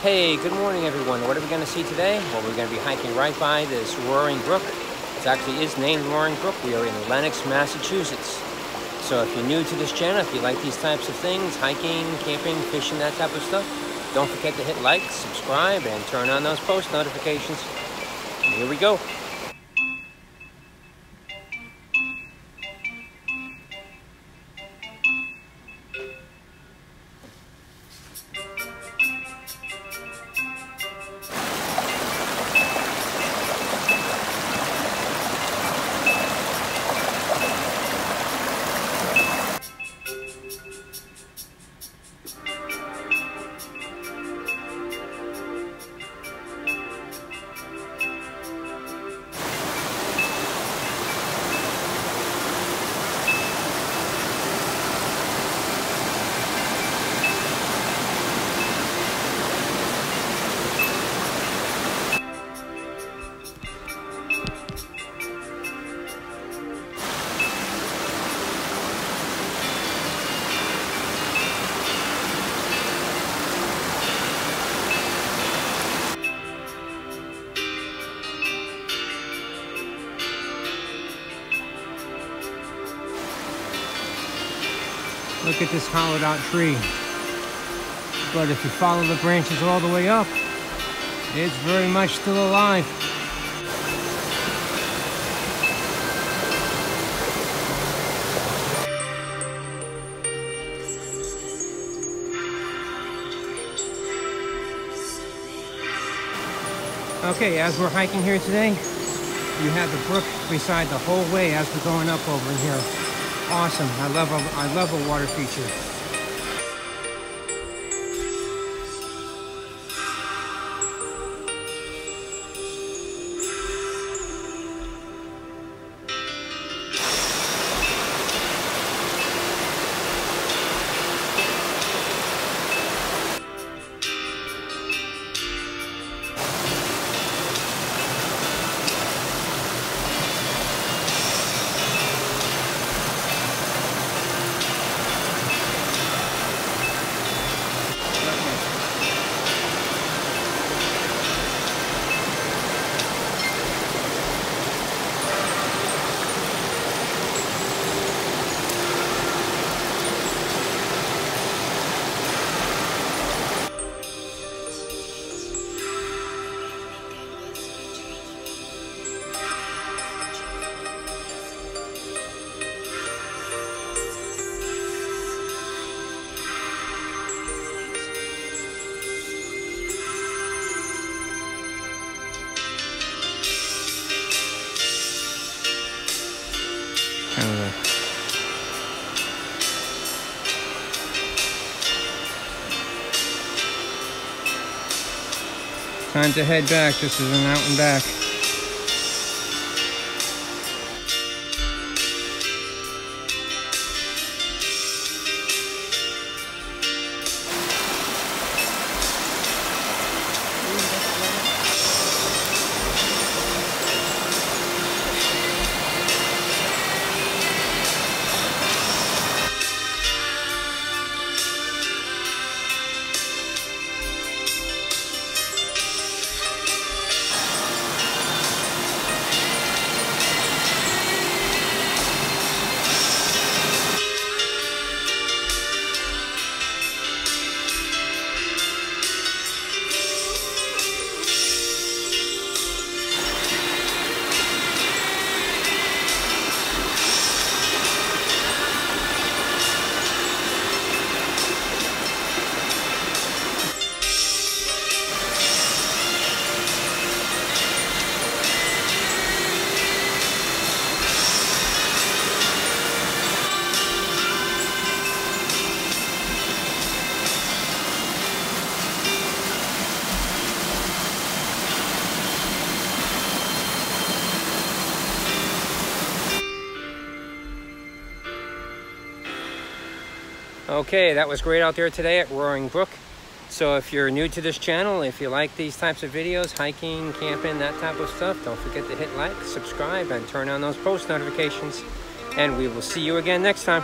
Hey, good morning everyone. What are we going to see today? Well, we're going to be hiking right by this Roaring Brook. It actually is named Roaring Brook. We are in Lenox, Massachusetts. So if you're new to this channel, if you like these types of things, hiking, camping, fishing, that type of stuff, don't forget to hit like, subscribe, and turn on those post notifications. Here we go. Look at this hollowed out tree. But if you follow the branches all the way up, it's very much still alive. Okay, as we're hiking here today, you have the brook beside the whole way as we're going up over here. Awesome. I love a, I love a water feature. Time to head back. This is an out and back. Okay, that was great out there today at Roaring Brook. So if you're new to this channel, if you like these types of videos, hiking, camping, that type of stuff, don't forget to hit like, subscribe, and turn on those post notifications. And we will see you again next time.